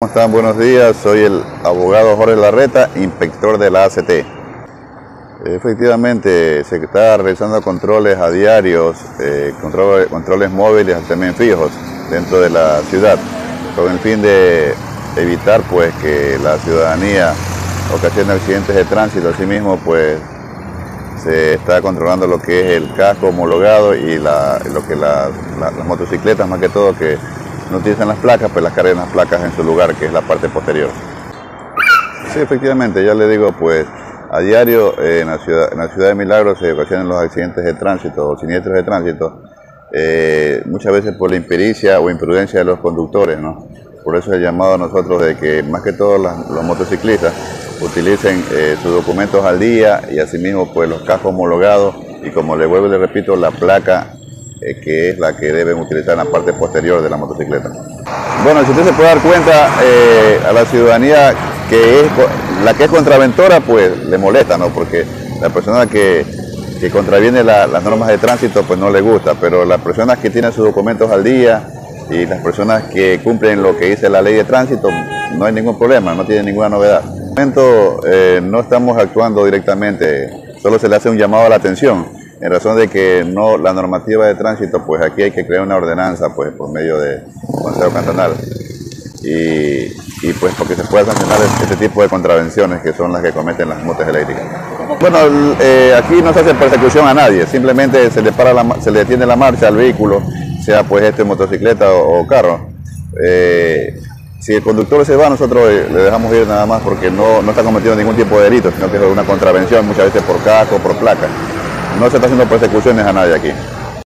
¿Cómo están? Buenos días, soy el abogado Jorge Larreta, inspector de la ACT. Efectivamente, se está realizando controles a diarios, eh, controles, móviles también fijos dentro de la ciudad, con el fin de evitar pues que la ciudadanía ocasione accidentes de tránsito, asimismo pues se está controlando lo que es el casco homologado y lo que las motocicletas más que todo que no utilizan las placas, pues las cargan las placas en su lugar, que es la parte posterior. Sí, efectivamente, ya le digo, pues a diario eh, en, la ciudad, en la ciudad de Milagros se ocasionan los accidentes de tránsito o siniestros de tránsito, eh, muchas veces por la impericia o imprudencia de los conductores, ¿no? Por eso el llamado a nosotros de que más que todos los motociclistas utilicen eh, sus documentos al día y asimismo pues los cascos homologados y como le vuelvo le repito, la placa eh, que es la que deben utilizar en la parte posterior de la motocicleta. Bueno, si usted se puede dar cuenta, eh, a la ciudadanía que es la que es contraventora, pues le molesta, ¿no? Porque la persona que, que contraviene las normas de tránsito, pues no le gusta, pero las personas que tienen sus documentos al día y las personas que cumplen lo que dice la ley de tránsito, no hay ningún problema, no tienen ninguna novedad. En este momento eh, no estamos actuando directamente, solo se le hace un llamado a la atención en razón de que no la normativa de tránsito, pues aquí hay que crear una ordenanza pues por medio de Consejo Cantonal y, pues porque se pueda sancionar este tipo de contravenciones que son las que cometen las motos eléctricas. Bueno, eh, aquí no se hace persecución a nadie, simplemente se le, para la, se le detiene la marcha al vehículo, sea pues este motocicleta o, carro. Eh, si el conductor se va, nosotros eh, le dejamos ir nada más porque no, no está cometiendo ningún tipo de delito, sino que es una contravención muchas veces por casco, por placa no se está haciendo persecuciones a nadie aquí.